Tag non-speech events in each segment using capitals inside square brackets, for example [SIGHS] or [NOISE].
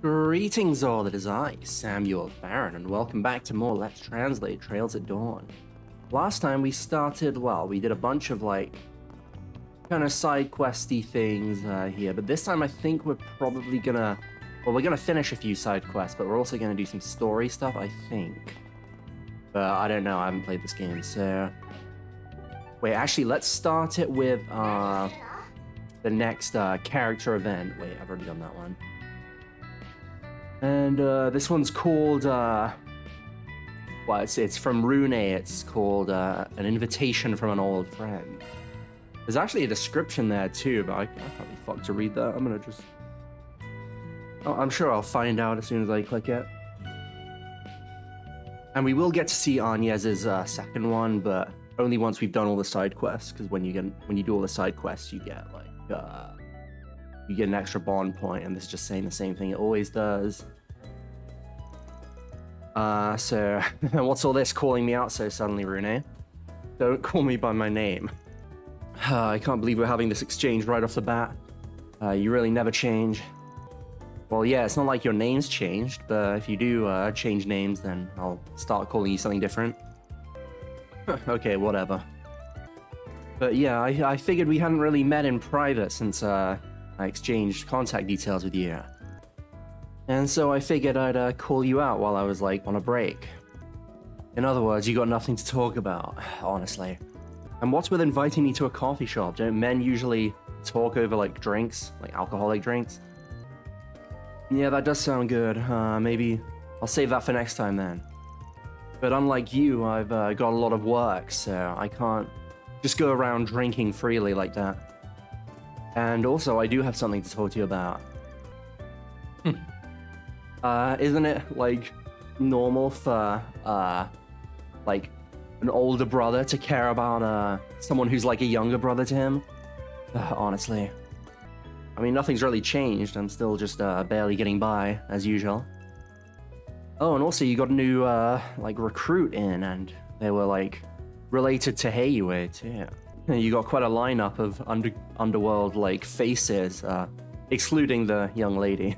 Greetings all, it is I, Samuel Farron, and welcome back to more Let's Translate Trails at Dawn. Last time we started, well, we did a bunch of like, kind of side questy things uh, here, but this time I think we're probably gonna, well, we're gonna finish a few side quests, but we're also gonna do some story stuff, I think. But I don't know, I haven't played this game, so... Wait, actually, let's start it with uh, the next uh, character event. Wait, I've already done that one. And uh, this one's called, uh, well, it's, it's from Rune. It's called uh, An Invitation from an Old Friend. There's actually a description there too, but I, I can't be fucked to read that. I'm gonna just. Oh, I'm sure I'll find out as soon as I click it. And we will get to see Agnes's uh, second one, but only once we've done all the side quests. Because when you get when you do all the side quests, you get like uh, you get an extra bond point, and this is just saying the same thing it always does. Uh, so [LAUGHS] what's all this calling me out so suddenly, Rune? Don't call me by my name. [SIGHS] I can't believe we're having this exchange right off the bat. Uh, you really never change. Well, yeah, it's not like your name's changed, but if you do uh, change names, then I'll start calling you something different. [LAUGHS] okay, whatever. But yeah, I, I figured we hadn't really met in private since uh, I exchanged contact details with you. And so I figured I'd uh, call you out while I was like on a break. In other words, you got nothing to talk about, honestly. And what's with inviting me to a coffee shop? Don't men usually talk over like drinks, like alcoholic drinks? Yeah, that does sound good. Uh, maybe I'll save that for next time then. But unlike you, I've uh, got a lot of work, so I can't just go around drinking freely like that. And also, I do have something to talk to you about. uh, isn't it, like, normal for, uh, like, an older brother to care about, uh, someone who's like a younger brother to him? Uh, honestly. I mean, nothing's really changed. I'm still just, uh, barely getting by, as usual. Oh, and also you got a new, uh, like, recruit in, and they were, like, related to Heiyue, too. [LAUGHS] You got quite a lineup of under underworld, like, faces, uh, excluding the young lady.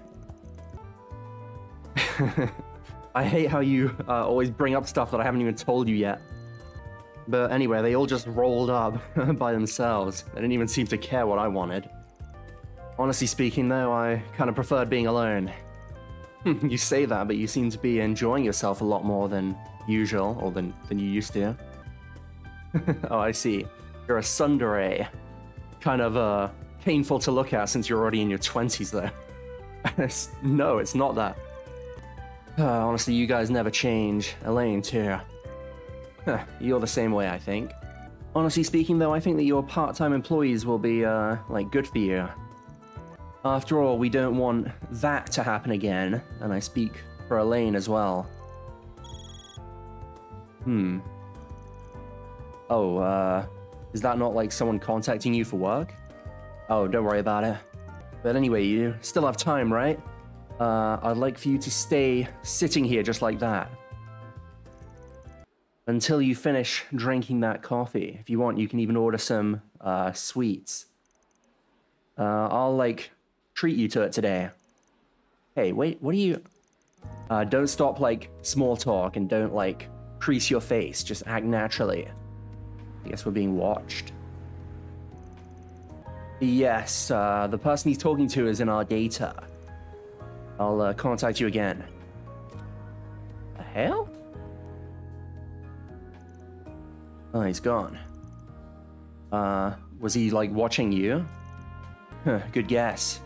[LAUGHS] I hate how you uh, always bring up stuff that I haven't even told you yet. But anyway, they all just rolled up [LAUGHS] by themselves. They didn't even seem to care what I wanted. Honestly speaking, though, I kind of preferred being alone. you say that, but you seem to be enjoying yourself a lot more than usual, or than, than you used to. oh, I see. You're a tsundere. Kind of uh, painful to look at since you're already in your 20s, though. [LAUGHS] no, it's not that. Uh, [SIGHS] honestly, you guys never change. Elaine, too. [LAUGHS] You're the same way, I think. Honestly speaking, though, I think that your part-time employees will be, uh, like, good for you. After all, we don't want that to happen again, and I speak for Elaine as well. Hmm. Oh, uh, is that not like someone contacting you for work? Oh, don't worry about it. But anyway, you still have time, right? Uh, I'd like for you to stay sitting here just like that. Until you finish drinking that coffee. If you want, you can even order some, uh, sweets. Uh, I'll, like, treat you to it today. Hey, wait, what are you... Uh, don't stop, like, small talk and don't, like, crease your face. Just act naturally. I guess we're being watched. Yes, uh, the person he's talking to is in our data. I'll uh, contact you again. The hell? Oh, he's gone. Uh, was he, like, watching you? Huh, good guess.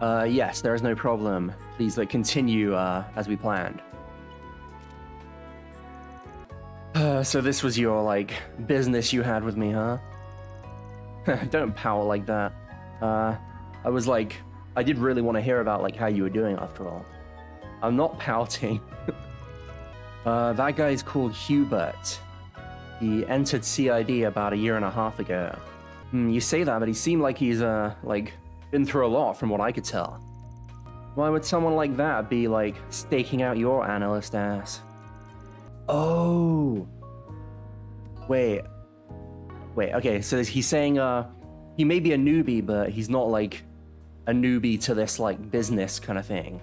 Uh, yes, there is no problem. Please, like, continue, uh, as we planned. So this was your, like, business you had with me, huh? [LAUGHS] Don't pout like that. Uh, I was like, I did really want to hear about, like, how you were doing after all. I'm not pouting. [LAUGHS] uh, that guy's called Hubert. He entered CID about a year and a half ago. Hmm, you say that, but he seemed like he's, uh, like, been through a lot from what I could tell. Why would someone like that be, like, staking out your analyst ass? Oh! Wait. Wait, okay, so he's saying, uh, he may be a newbie, but he's not like a newbie to this like business kind of thing.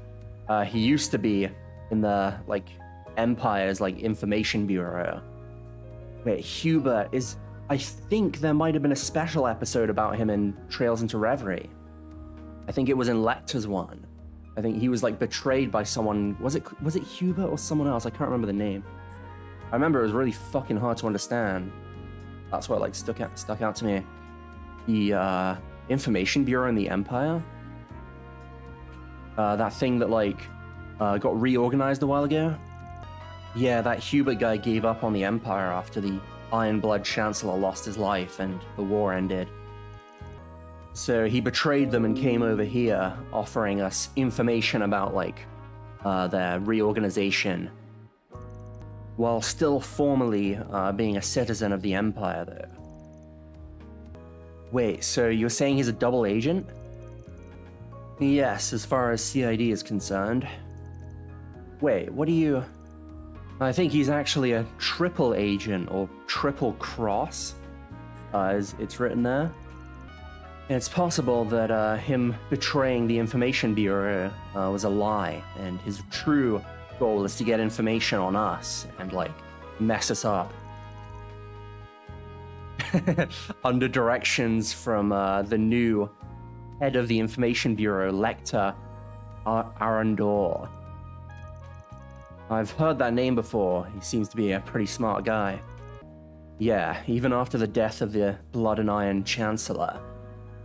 Uh, he used to be in the like Empire's like information bureau. Wait, Hubert is. I think there might have been a special episode about him in Trails into Reverie. I think it was in Lechter's one. I think he was like betrayed by someone. Was it was it Hubert or someone else? I can't remember the name. I remember it was really fucking hard to understand. That's what like stuck out stuck out to me. The uh, information bureau in the Empire. Uh, that thing that like uh, got reorganized a while ago. Yeah, that Hubert guy gave up on the Empire after the Iron Blood Chancellor lost his life and the war ended. So he betrayed them and came over here, offering us information about like uh, their reorganization, while still formally uh, being a citizen of the Empire, though. Wait, so you're saying he's a double agent? Yes, as far as CID is concerned. Wait, what do you. I think he's actually a triple agent or triple cross, uh, as it's written there. It's possible that uh, him betraying the Information Bureau uh, was a lie, and his true goal is to get information on us and, like, mess us up. [LAUGHS] Under directions from uh, the new head of the Information Bureau, Lechter Ar- Arundor. I've heard that name before. He seems to be a pretty smart guy. Yeah, even after the death of the Blood and Iron Chancellor,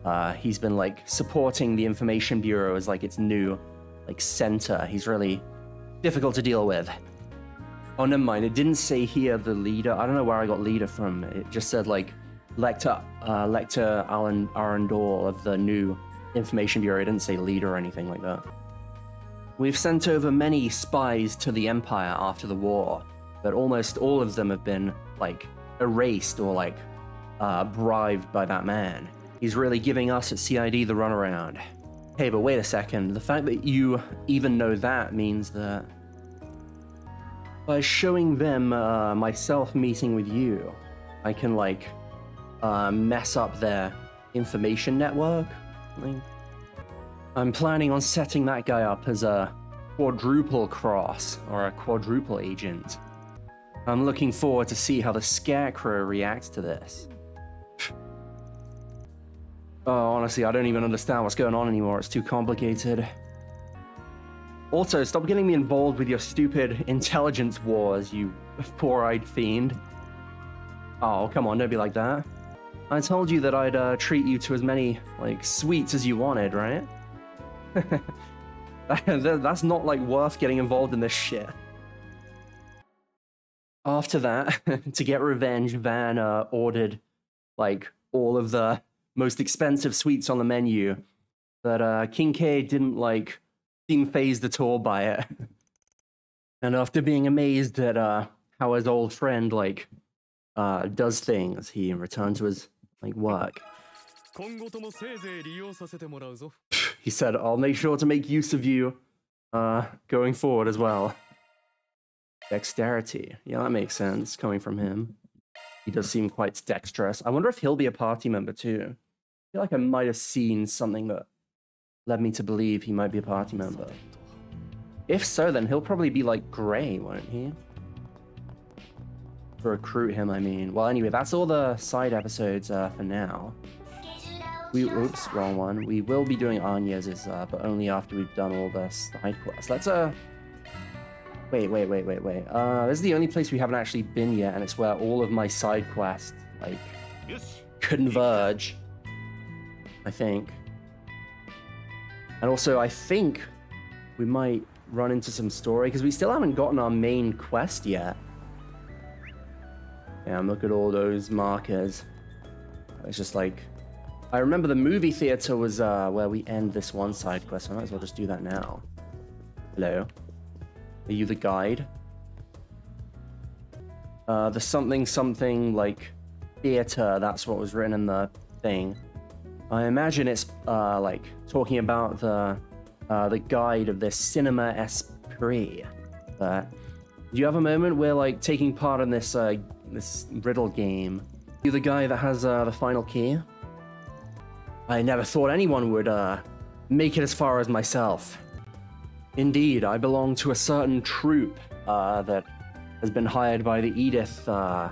uh, he's been like supporting the Information Bureau as like its new like center. He's really difficult to deal with. Oh, never mind. It didn't say here the leader. I don't know where I got leader from. It just said like Lechter, uh, Lechter Alan Arundel of the new Information Bureau. It didn't say leader or anything like that. We've sent over many spies to the Empire after the war, but almost all of them have been like erased or like uh, bribed by that man. He's really giving us at CID the runaround. Hey, but wait a second. The fact that you even know that means that by showing them uh, myself meeting with you, I can like uh, mess up their information network. I'm planning on setting that guy up as a quadruple cross or a quadruple agent. I'm looking forward to see how the Scarecrow reacts to this. Oh, honestly, I don't even understand what's going on anymore. It's too complicated. Also, stop getting me involved with your stupid intelligence wars, you poor-eyed fiend. Oh, come on, don't be like that. I told you that I'd uh, treat you to as many, like, sweets as you wanted, right? [LAUGHS] That's not, like, worth getting involved in this shit. After that, [LAUGHS] to get revenge, Van uh, ordered, like, all of the most expensive sweets on the menu, but uh, Kincaid didn't like seem phased at all by it. [LAUGHS] and after being amazed at uh, how his old friend like uh, does things, he returned to his like work. [LAUGHS] he said, "I'll make sure to make use of you uh, going forward as well." Dexterity, yeah, that makes sense coming from him. He does seem quite dexterous. I wonder if he'll be a party member too feel like I might have seen something that led me to believe he might be a party member. If so, then he'll probably be like Gray, won't he? To recruit him, I mean. Well, anyway, that's all the side episodes uh, for now. We, oops, wrong one. We will be doing Anya's, uh, but only after we've done all the side quests. Let's, uh... Wait, wait, wait, wait, wait. Uh, this is the only place we haven't actually been yet, and it's where all of my side quests, like, converge. I think. And also, I think we might run into some story because we still haven't gotten our main quest yet. Damn, look at all those markers. It's just like, I remember the movie theater was uh, where we end this one side quest. I might as well just do that now. Hello, are you the guide? Uh, the something something like theater. That's what was written in the thing. I imagine it's uh, like talking about the uh, the guide of the Cinema Esprit. Do you have a moment where like taking part in this uh, this riddle game? You the guy that has uh, the final key? I never thought anyone would, uh, make it as far as myself. Indeed, I belong to a certain troop, uh, that has been hired by the Edith, uh,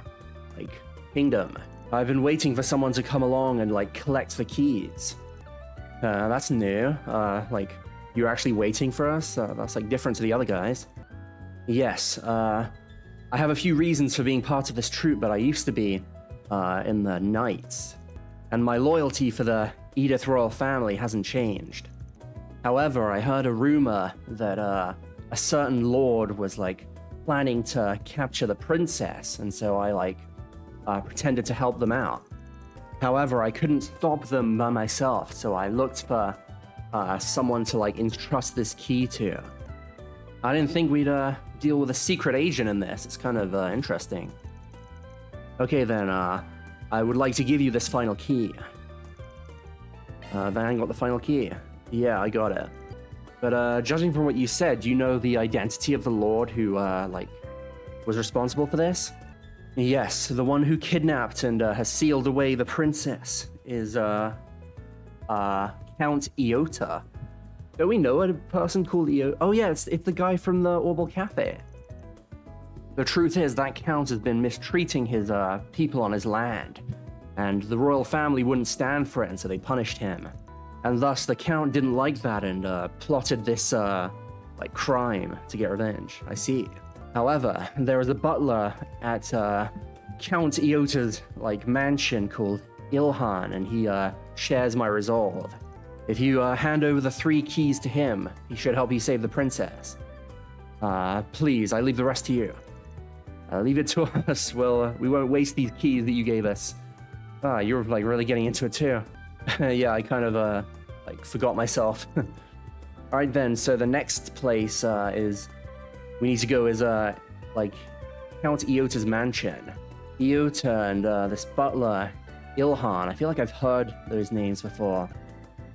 like, kingdom. I've been waiting for someone to come along and, like, collect the keys. Uh, that's new. Uh, like, you're actually waiting for us? Uh, that's, like, different to the other guys. Yes, uh, I have a few reasons for being part of this troop, but I used to be, uh, in the Knights. And my loyalty for the Edith royal family hasn't changed. However, I heard a rumor that, uh, a certain lord was, like, planning to capture the princess, and so I, like, uh, pretended to help them out. However, I couldn't stop them by myself, so I looked for uh, someone to like entrust this key to. I didn't think we'd uh, deal with a secret agent in this. It's kind of uh, interesting. Okay, then, uh, I would like to give you this final key. Uh, Van got the final key. Yeah, I got it. But uh, judging from what you said, do you know the identity of the Lord who, like, was responsible for this? Yes, the one who kidnapped and uh, has sealed away the princess is, uh, uh, Count Iota. Don't we know a person called Iota? Oh yeah, it's, it's the guy from the Orbital Cafe. The truth is that Count has been mistreating his, uh, people on his land, and the royal family wouldn't stand for it, and so they punished him. And thus, the Count didn't like that and, uh, plotted this, uh, like, crime to get revenge. I see. However, there is a butler at uh, Count Iota's like mansion called Ilhan, and he uh, shares my resolve. If you uh, hand over the three keys to him, he should help you save the princess. Uh, please, I leave the rest to you. Uh, leave it to [LAUGHS] us. Well, uh, we won't waste these keys that you gave us. Ah, you're like really getting into it too. [LAUGHS] yeah, I kind of like forgot myself. [LAUGHS] All right then. So the next place is we need to go is uh like Count Iota's mansion. Iota and uh, this butler, Ilhan. I feel like I've heard those names before.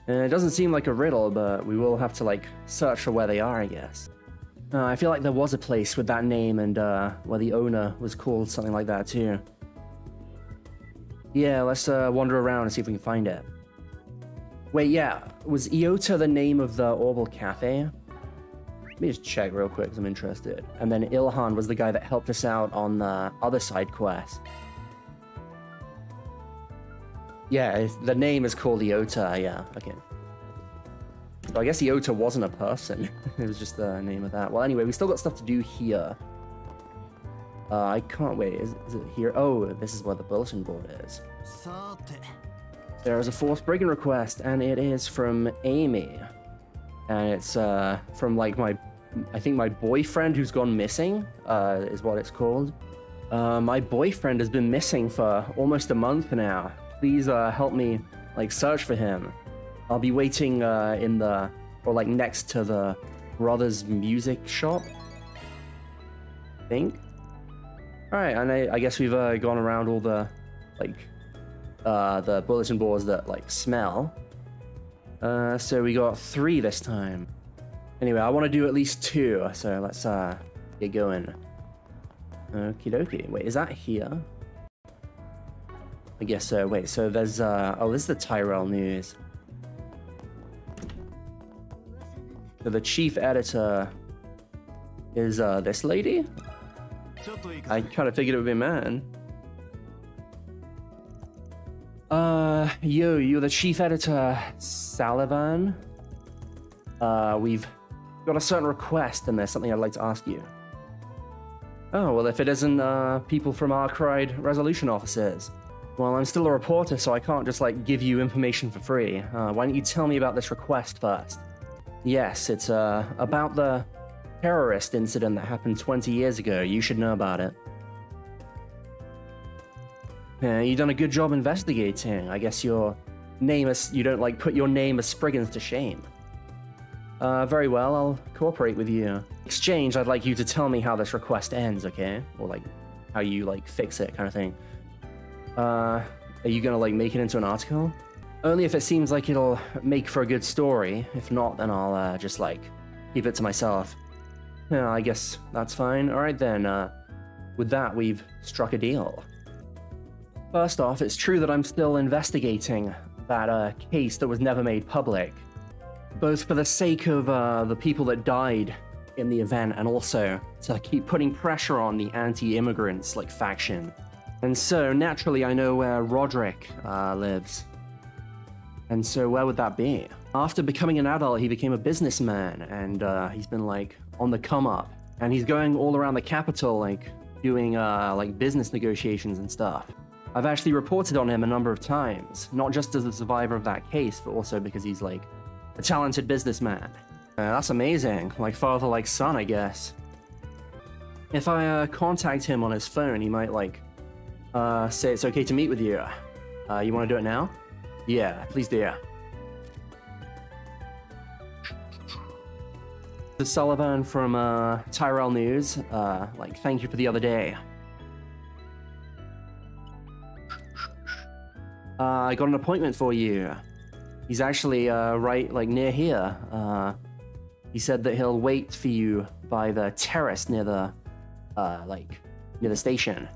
And it doesn't seem like a riddle, but we will have to like search for where they are, I guess. Uh, I feel like there was a place with that name and uh, where the owner was called something like that too. Yeah, let's uh, wander around and see if we can find it. Wait, yeah, was Iota the name of the Orbital Cafe? Let me just check real quick because I'm interested. And then Ilhan was the guy that helped us out on the other side quest. Yeah, the name is called Iota, yeah, okay. So I guess Iota wasn't a person. [LAUGHS] it was just the name of that. Well, anyway, we still got stuff to do here. Uh, I can't wait. Is, is it here? Oh, this is where the bulletin board is. There is a forced break-in request, and it is from Amy. And it's uh, from like my I think my boyfriend who's gone missing uh, is what it's called. Uh, my boyfriend has been missing for almost a month now. Please uh, help me like search for him. I'll be waiting uh, in the or like next to the brothers music shop. I think. All right, and I, I guess we've uh, gone around all the like uh, the bulletin boards that like smell. so we got three this time. Anyway, I want to do at least two, so let's uh, get going. Okie dokie. Wait, is that here? I guess so. Wait, so there's, uh, oh, this is the Tyrell News. So the chief editor is, uh, this lady? I kind of figured it would be a man. Uh, yo, you're the chief editor, Sullivan. Uh, we've got a certain request and there's something I'd like to ask you. Oh, well, if it isn't uh, people from Arkride resolution offices. Well, I'm still a reporter, so I can't just, like, give you information for free. Uh, why don't you tell me about this request first? Yes, it's uh, about the terrorist incident that happened 20 years ago. You should know about it. Yeah, you've done a good job investigating. I guess your name is... You don't, like, put your name as Spriggans to shame. Uh, very well, I'll cooperate with you. Exchange, I'd like you to tell me how this request ends, okay? Or, like, how you, like, fix it, kind of thing. Uh, are you gonna, like, make it into an article? Only if it seems like it'll make for a good story. If not, then I'll, uh, just, like, keep it to myself. Yeah, I guess that's fine. Alright then, uh, with that, we've struck a deal. First off, it's true that I'm still investigating that uh, case that was never made public, both for the sake of uh, the people that died in the event and also to keep putting pressure on the anti-immigrants like faction. And so naturally, I know where Roderick uh, lives. And so where would that be? After becoming an adult, he became a businessman, and uh, he's been like on the come up, and he's going all around the capital, like doing uh, like business negotiations and stuff. I've actually reported on him a number of times, not just as a survivor of that case, but also because he's like a talented businessman. Uh, that's amazing, like father like son, I guess. If I uh, contact him on his phone, he might like uh, say it's okay to meet with you. Uh, you want to do it now? Yeah, please do. Is Sullivan from uh, Tyrell News. Uh, like, thank you for the other day. Uh, I got an appointment for you. He's actually uh, right, like, near here. Uh, he said that he'll wait for you by the terrace near the, uh, like, near the station.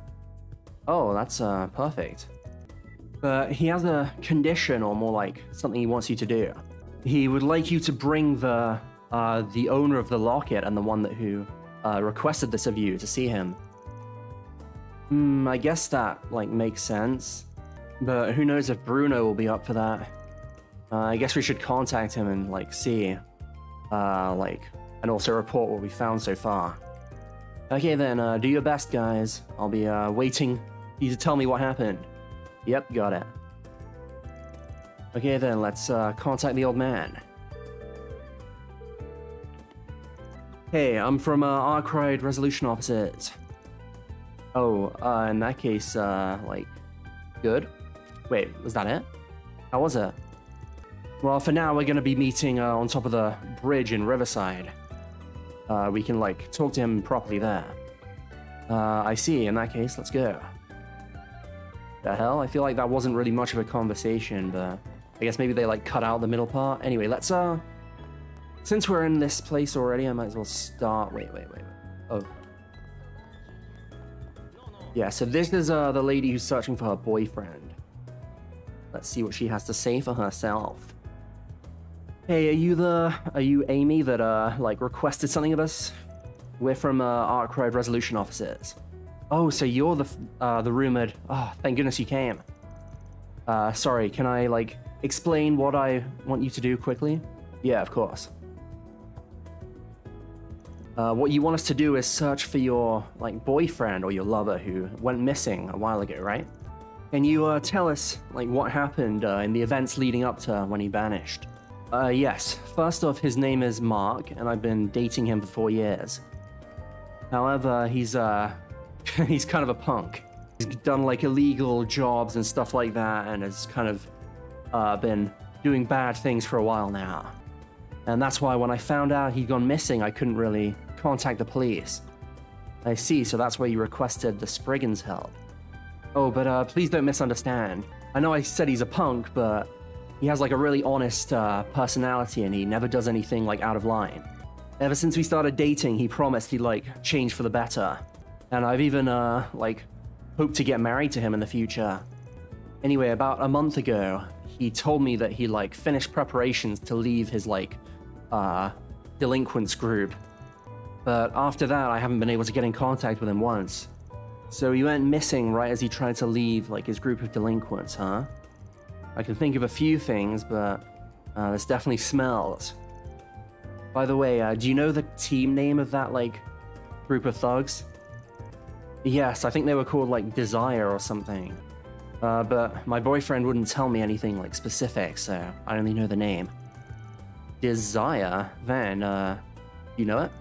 Oh, that's uh, perfect. But he has a condition, or more like something he wants you to do. He would like you to bring the uh, the owner of the locket and the one that who uh, requested this of you to see him. Hmm, I guess that like makes sense. But who knows if Bruno will be up for that? Uh, I guess we should contact him and like see, uh, like, and also report what we found so far. Okay then, uh, do your best, guys. I'll be uh, waiting you to tell me what happened. Yep, got it. Okay then, let's uh, contact the old man. Hey, I'm from uh, Arkride Resolution Offices. Oh, uh, in that case, uh, like, good? Wait, was that it? How was it? Well, for now, we're gonna be meeting uh, on top of the bridge in Riverside. Uh, we can, like, talk to him properly there. Uh, I see, in that case, let's go. The hell? I feel like that wasn't really much of a conversation, but I guess maybe they, like, cut out the middle part. Anyway, let's, uh... Since we're in this place already, I might as well start... Wait, wait, wait, wait. Oh. Yeah, so this is, uh, the lady who's searching for her boyfriend. Let's see what she has to say for herself. Hey, are you the... Are you Amy that, uh, like, requested something of us? We're from, uh, Arkride Resolution Offices. Oh, so you're the, uh, the rumored... Oh, thank goodness you came. Uh, sorry, can I, like, explain what I want you to do quickly? Yeah, of course. Uh, what you want us to do is search for your, like, boyfriend or your lover who went missing a while ago, right? Can you, uh, tell us, like, what happened, uh, in the events leading up to when he vanished? Uh, yes. First off, his name is Mark, and I've been dating him for four years. However, he's, uh, [LAUGHS] he's kind of a punk. He's done, like, illegal jobs and stuff like that, and has kind of, uh, been doing bad things for a while now. And that's why when I found out he'd gone missing, I couldn't really contact the police. I see, so that's why you requested the Spriggans' help. Oh, but uh, please don't misunderstand. I know I said he's a punk, but he has like a really honest uh, personality and he never does anything like out of line. Ever since we started dating, he promised he'd like change for the better. And I've even uh, like hoped to get married to him in the future. Anyway, about a month ago, he told me that he like finished preparations to leave his like uh, delinquents group. But after that, I haven't been able to get in contact with him once. So he went missing right as he tried to leave like his group of delinquents, huh? I can think of a few things, but uh, this definitely smells. By the way, uh, do you know the team name of that like group of thugs? Yes, I think they were called like Desire or something. Uh, but my boyfriend wouldn't tell me anything like specific, so I only know the name. Desire? Van, uh, you know it?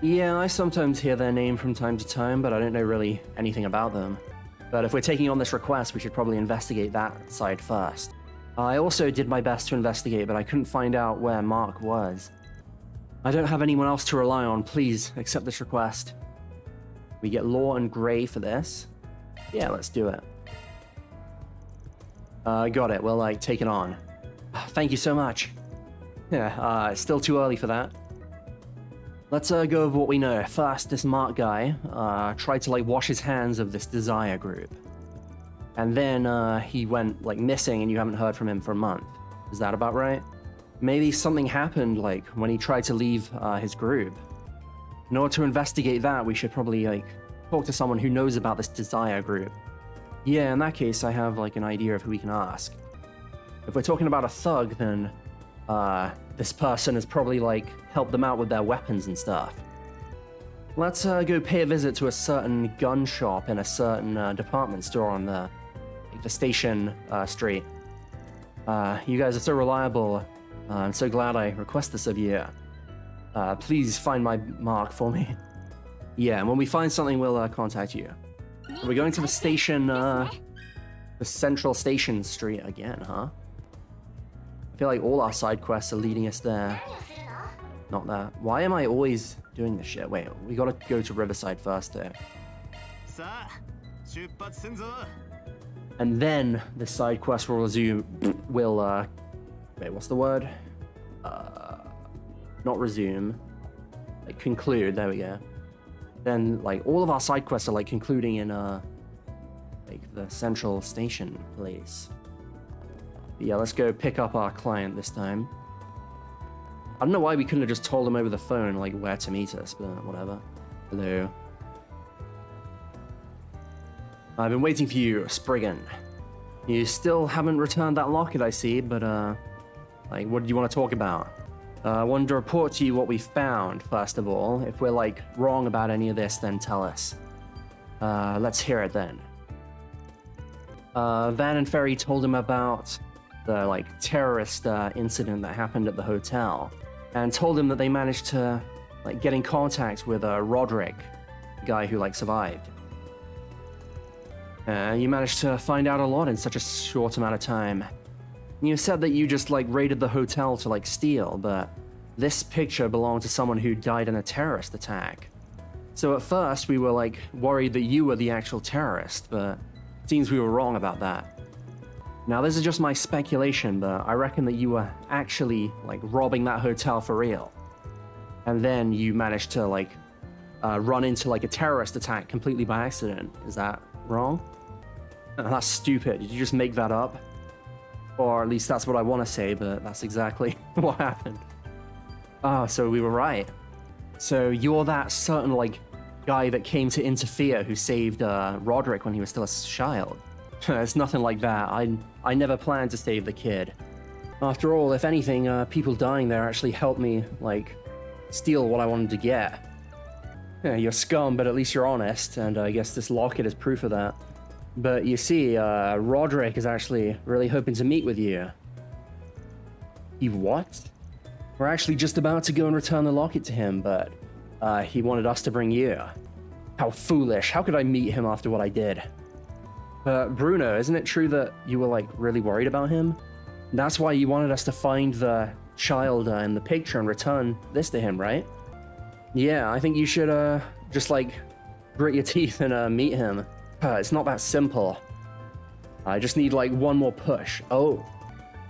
Yeah, I sometimes hear their name from time to time, but I don't know really anything about them. But if we're taking on this request, we should probably investigate that side first. I also did my best to investigate, but I couldn't find out where Mark was. I don't have anyone else to rely on. Please accept this request. We get Law and Gray for this. Yeah, let's do it. Uh, got it. We'll, like, take it on. [SIGHS] Thank you so much. Yeah, uh, it's still too early for that. Let's uh, go over what we know. First, this Mark guy uh, tried to like wash his hands of this Desire group. and then uh, he went like missing, and you haven't heard from him for a month. Is that about right? Maybe something happened like when he tried to leave uh, his group. In order to investigate that, we should probably like talk to someone who knows about this Desire group. Yeah, in that case, I have like an idea of who we can ask. If we're talking about a thug, then uh, this person has probably like helped them out with their weapons and stuff. Let's uh, go pay a visit to a certain gun shop in a certain uh, department store on the the station uh, street. Uh, you guys are so reliable. Uh, I'm so glad I request this of you. Uh, please find my mark for me. [LAUGHS] Yeah, and when we find something, we'll contact you. We're going to the station, the central station street again, huh? feel like all our side quests are leading us there. Not that. Why am I always doing this shit? Wait, we gotta go to Riverside first eh? there. And then the side quest will resume. [CLEARS THROAT] Will, uh. Wait, what's the word? Uh. Not resume. Like, conclude. There we go. Then, like, all of our side quests are, like, concluding in, uh. Like, the central station place. Yeah, let's go pick up our client this time. I don't know why we couldn't have just told him over the phone like where to meet us, but whatever. Hello. I've been waiting for you, Spriggan. You still haven't returned that locket, I see, but, uh, like, what do you want to talk about? Uh, I wanted to report to you what we found, first of all. If we're, like, wrong about any of this, then tell us. Uh, let's hear it then. Uh, Van and Feri told him about the, like, terrorist, uh, incident that happened at the hotel, and told him that they managed to, like, get in contact with, uh, Roderick, the guy who, like, survived. Uh, you managed to find out a lot in such a short amount of time. You said that you just like raided the hotel to like steal, but this picture belonged to someone who died in a terrorist attack. So at first we were like worried that you were the actual terrorist, but seems we were wrong about that. Now this is just my speculation, but I reckon that you were actually like robbing that hotel for real. And then you managed to like uh, run into like a terrorist attack completely by accident. Is that wrong? That's stupid. Did you just make that up? Or at least that's what I want to say, but that's exactly [LAUGHS] what happened. Ah, so we were right. So you're that certain, like, guy that came to interfere who saved uh, Roderick when he was still a child. [LAUGHS] it's nothing like that. I, I never planned to save the kid. After all, if anything, uh, people dying there actually helped me, like, steal what I wanted to get. Yeah, you're scum, but at least you're honest, and I guess this locket is proof of that. But you see, uh, Roderick is actually really hoping to meet with you. He what? We're actually just about to go and return the locket to him, but uh, he wanted us to bring you. How foolish. How could I meet him after what I did? Uh, Bruno, isn't it true that you were, like, really worried about him? That's why you wanted us to find the child uh, in the picture and return this to him, right? Yeah, I think you should, uh, just, like, grit your [LAUGHS] teeth and, uh, meet him. Uh, it's not that simple. I just need, like, one more push. Oh.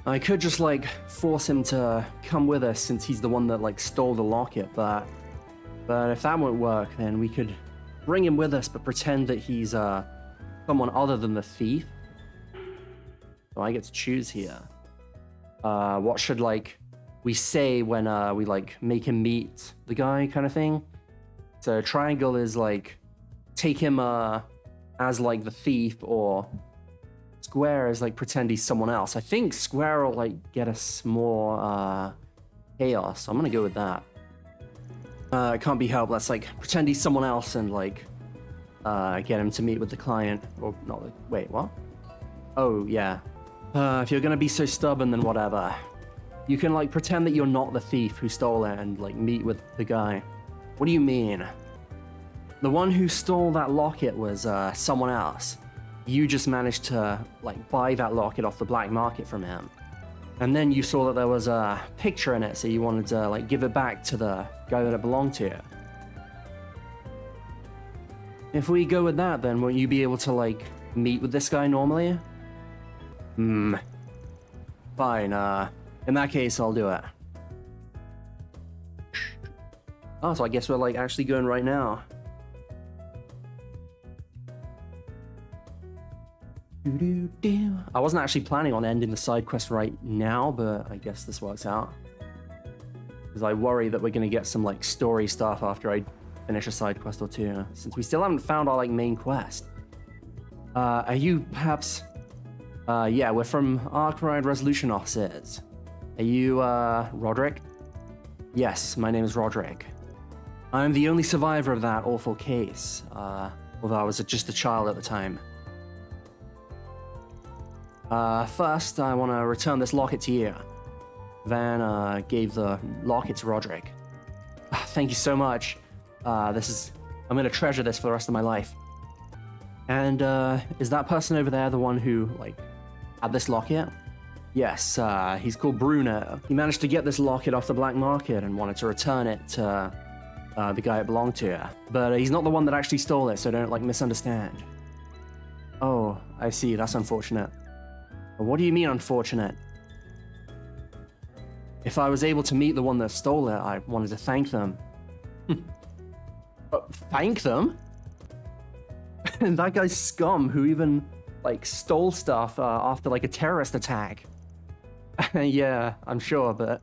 I could just, like, force him to come with us since he's the one that, like, stole the locket, but... But if that won't work, then we could bring him with us, but pretend that he's, uh, someone other than the thief. So I get to choose here. Uh, what should, like, we say when, uh, we, like, make him meet the guy kind of thing? So triangle is, like, take him, uh, as, like, the thief, or square is, like, pretend he's someone else. I think square will, like, get us more, uh, chaos. I'm gonna go with that. Uh, it can't be helped. Let's like pretend he's someone else and like uh, get him to meet with the client. Or not. Wait, what? Oh yeah. Uh, if you're gonna be so stubborn, then whatever. You can like pretend that you're not the thief who stole it and like meet with the guy. What do you mean? The one who stole that locket was uh, someone else. You just managed to like buy that locket off the black market from him. And then you saw that there was a picture in it, so you wanted to like give it back to the guy that it belonged to. If we go with that, then won't you be able to like meet with this guy normally? Hmm. Fine, uh, in that case, I'll do it. Oh, so I guess we're like actually going right now. I wasn't actually planning on ending the side quest right now, but I guess this works out. Because I worry that we're going to get some like story stuff after I finish a side quest or two, since we still haven't found our like main quest. Uh, are you perhaps? Uh, yeah, we're from Arkride Resolution Officers. Are you uh, Roderick? Yes, my name is Roderick. I'm the only survivor of that awful case. Uh, although I was just a child at the time. Uh, first, I want to return this locket to you. Van uh, gave the locket to Roderick. Ah, thank you so much. Uh, this is. I'm going to treasure this for the rest of my life. And uh, is that person over there the one who, like, had this locket? Yes, uh, he's called Bruno. He managed to get this locket off the black market and wanted to return it to uh, the guy it belonged to. But he's not the one that actually stole it, so don't, like, misunderstand. Oh, I see. That's unfortunate. What do you mean, unfortunate? If I was able to meet the one that stole it, I wanted to thank them. [LAUGHS] uh, thank them? [LAUGHS] And that guy's scum who even, like, stole stuff uh, after, like, a terrorist attack. [LAUGHS] yeah, I'm sure, but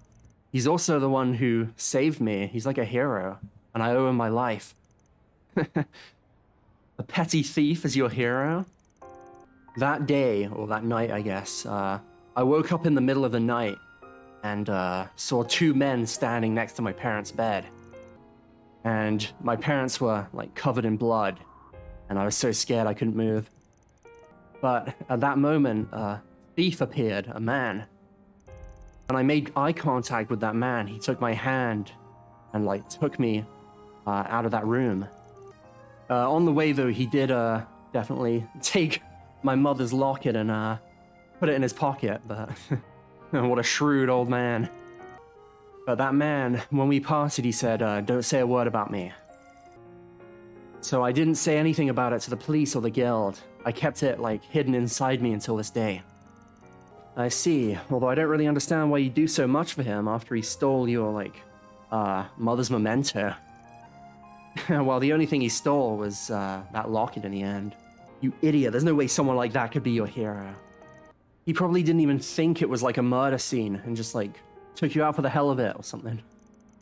he's also the one who saved me. He's like a hero, and I owe him my life. [LAUGHS] a petty thief is your hero? That day, or that night, I guess, uh, I woke up in the middle of the night and uh, saw two men standing next to my parents' bed. And my parents were like covered in blood, and I was so scared I couldn't move. But at that moment, a thief appeared, a man. And I made eye contact with that man. He took my hand and like took me uh, out of that room. Uh, on the way, though, he did uh, definitely [LAUGHS] take my mother's locket and uh, put it in his pocket, but [LAUGHS] what a shrewd old man. But that man, when we parted, he said, uh, don't say a word about me. So I didn't say anything about it to the police or the guild. I kept it, like, hidden inside me until this day. I see, although I don't really understand why you do so much for him after he stole your, like, uh, mother's memento. [LAUGHS] well, the only thing he stole was, uh, that locket in the end. You idiot, there's no way someone like that could be your hero. He probably didn't even think it was like a murder scene and just like took you out for the hell of it or something.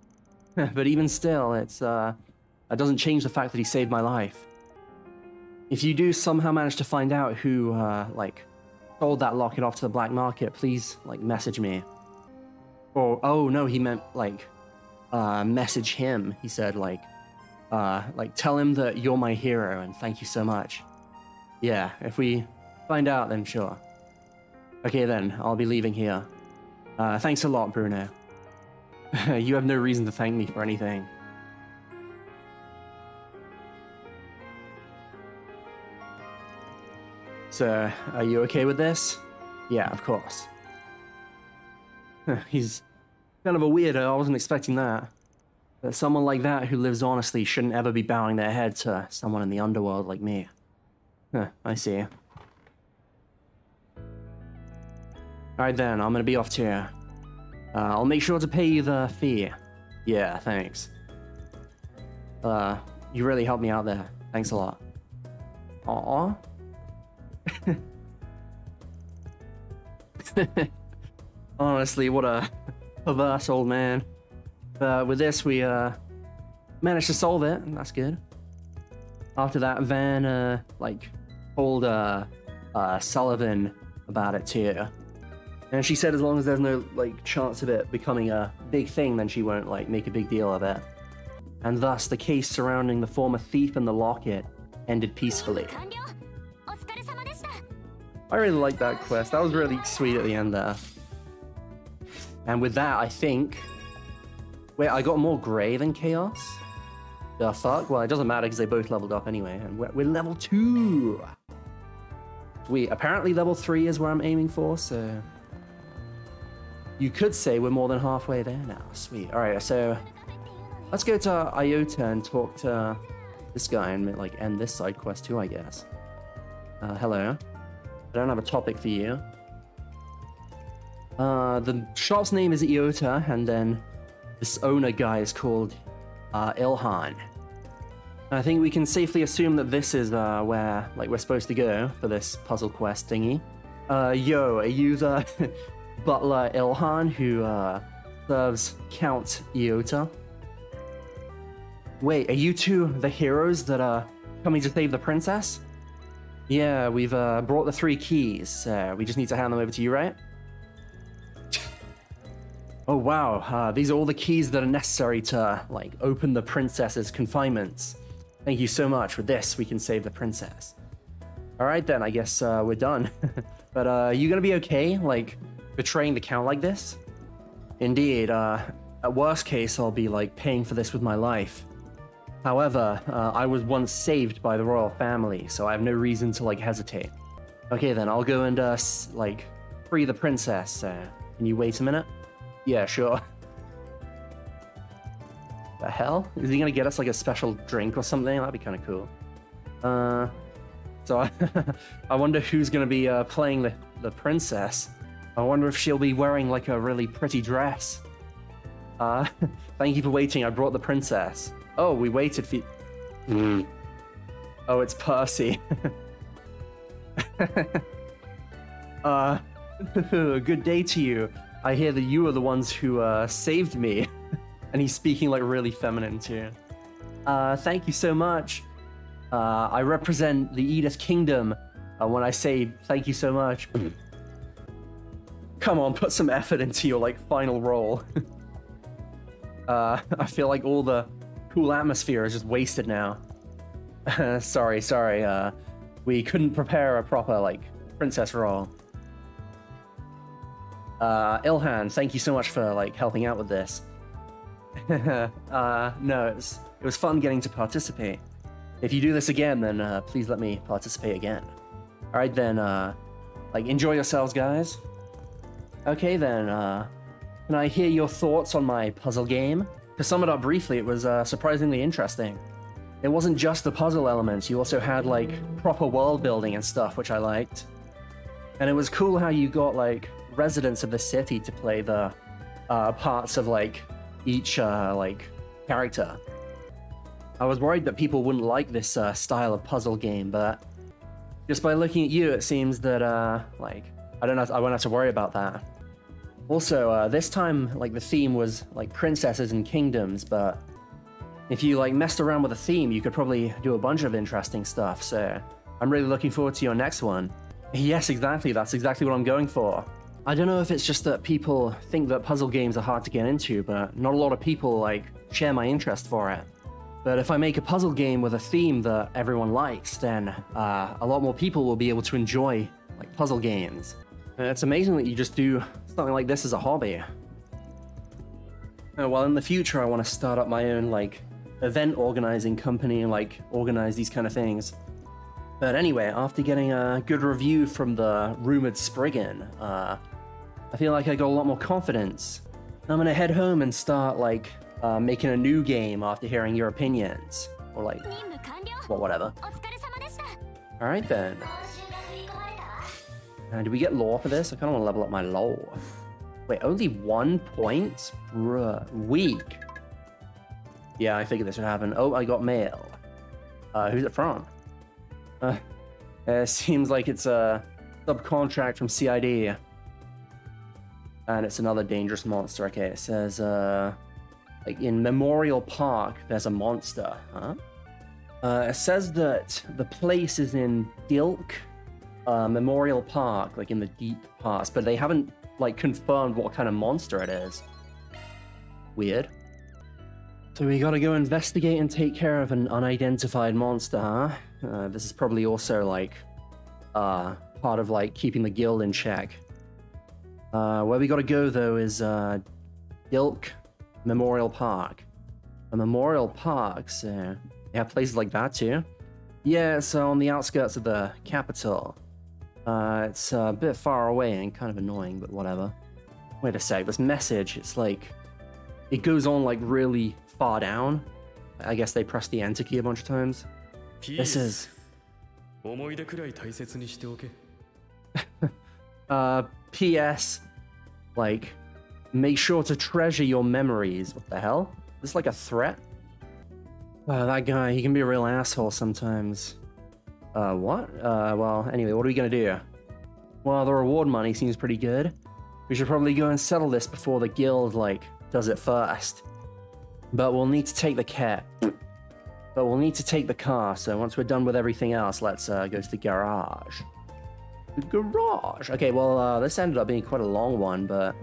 [LAUGHS] but even still, it's uh that doesn't change the fact that he saved my life. If you do somehow manage to find out who uh like sold that locket off to the black market, please like message me. Or oh no, he meant like uh message him. He said like uh like tell him that you're my hero and thank you so much. Yeah, if we find out, then sure. Okay, then, I'll be leaving here. Uh, thanks a lot, Bruno. [LAUGHS] you have no reason to thank me for anything. So, are you okay with this? Yeah, of course. [LAUGHS] He's kind of a weirdo, I wasn't expecting that. But someone like that who lives honestly shouldn't ever be bowing their head to someone in the underworld like me. Huh, I see. Alright then, I'm gonna be off to you. Uh, I'll make sure to pay you the fee. Yeah, thanks. Uh, you really helped me out there. Thanks a lot. Aw. [LAUGHS] Honestly, what a perverse old man. But with this, we uh, managed to solve it, and that's good. After that, Van, uh, like, told uh, uh, Sullivan about it too. And she said as long as there's no like chance of it becoming a big thing, then she won't like make a big deal of it. And thus the case surrounding the former thief and the locket ended peacefully. I really like that quest. That was really sweet at the end there. And with that, I think... Wait, I got more Grey than Chaos? The fuck? Well, it doesn't matter because they both leveled up anyway. And we're, we're level 2! We apparently level 3 is where I'm aiming for, so... You could say we're more than halfway there now. Sweet. Alright, so... Let's go to Iota and talk to this guy and like end this side quest too, I guess. Uh, hello. I don't have a topic for you. Uh, the shop's name is Iota, and then this owner guy is called uh, Ilhan. I think we can safely assume that this is uh, where like we're supposed to go for this puzzle quest thingy. Uh, yo, are you the butler Ilhan who uh, serves Count Iota? Wait, are you two the heroes that are coming to save the princess? Yeah, we've uh, brought the three keys. Uh, we just need to hand them over to you, right? [LAUGHS] oh wow, uh, these are all the keys that are necessary to like open the princess's confinements. Thank you so much. With this, we can save the princess. All right then, I guess uh, we're done. [LAUGHS] but uh, you gonna be okay, like betraying the count like this? Indeed. Uh, at worst case, I'll be like paying for this with my life. However, uh, I was once saved by the royal family, so I have no reason to like hesitate. Okay then, I'll go and uh, like free the princess. Uh, can you wait a minute? Yeah, sure. [LAUGHS] The hell? Is he gonna get us like a special drink or something? That'd be kind of cool. Uh, so I, [LAUGHS] I wonder who's gonna be uh, playing the the princess. I wonder if she'll be wearing like a really pretty dress. Uh, [LAUGHS] thank you for waiting. I brought the princess. Oh, we waited for. you. Oh, it's Percy. [LAUGHS] uh, [LAUGHS] good day to you. I hear that you are the ones who uh, saved me. and he's speaking like really feminine too. Uh, thank you so much. Uh, I represent the Edith Kingdom uh, when I say thank you so much. Come on, put some effort into your like final role. [LAUGHS] uh, I feel like all the cool atmosphere is just wasted now. [LAUGHS] sorry, sorry. Uh, we couldn't prepare a proper like princess role. Uh, Ilhan, thank you so much for like helping out with this. [LAUGHS] uh, no, it was it was fun getting to participate. If you do this again, then uh, please let me participate again. All right, then. Uh, like, enjoy yourselves, guys. Okay, then. Uh, can I hear your thoughts on my puzzle game? To sum it up briefly, it was uh, surprisingly interesting. It wasn't just the puzzle elements; you also had like proper world building and stuff, which I liked. And it was cool how you got like residents of the city to play the uh, parts of like each uh, like character. I was worried that people wouldn't like this uh, style of puzzle game, but just by looking at you, it seems that uh, like I don't know, I won't have to worry about that. Also, uh, this time like the theme was like princesses and kingdoms, but if you like messed around with the theme, you could probably do a bunch of interesting stuff. So I'm really looking forward to your next one. Yes, exactly. That's exactly what I'm going for. I don't know if it's just that people think that puzzle games are hard to get into, but not a lot of people like share my interest for it. But if I make a puzzle game with a theme that everyone likes, then uh, a lot more people will be able to enjoy like puzzle games. It's amazing that you just do something like this as a hobby. Well, in the future I want to start up my own, like, event organizing company and, like, organize these kind of things. But anyway, after getting a good review from the rumored Spriggan, uh, I feel like I got a lot more confidence. I'm gonna head home and start, like, uh, making a new game after hearing your opinions. Or, like, well, whatever. Alright then. Do we get law for this? I kind of want to level up my law. Wait, only one point? Bruh, weak. Yeah, I figured this would happen. Oh, I got mail. Uh, who's it from? Uh, uh, seems like it's a subcontract from CID. And it's another dangerous monster. Okay, it says, uh, like in Memorial Park, there's a monster, huh? Uh, it says that the place is in Dilk uh, Memorial Park, like in the deep past, but they haven't like confirmed what kind of monster it is. Weird. So we gotta go investigate and take care of an unidentified monster, huh? Uh, this is probably also like uh, part of like keeping the guild in check. Uh, where we gotta go though is uh, Dilk Memorial Park. A memorial park, so they have places like that too. Yeah, so on the outskirts of the capital. Uh, it's a bit far away and kind of annoying, but whatever. Wait a sec, this message, it's like, it goes on like really far down. I guess they pressed the enter key a bunch of times. This is... [LAUGHS] uh, P.S. Like, make sure to treasure your memories. What the hell? Is this like a threat? Oh, that guy, he can be a real asshole sometimes. Uh, what? Uh, well, anyway, what are we gonna do? Well, the reward money seems pretty good. We should probably go and settle this before the guild, like, does it first. But we'll need to take the cat. But we'll need to take the car, so once we're done with everything else, let's uh, go to the garage. The garage! Okay, well, uh, this ended up being quite a long one, but...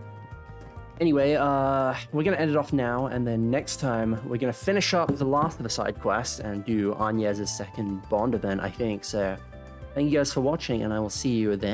Anyway, uh, we're gonna end it off now, and then next time, we're gonna finish up the last of the side quests and do Agnes' second Bond event, I think, so... Thank you guys for watching, and I will see you then.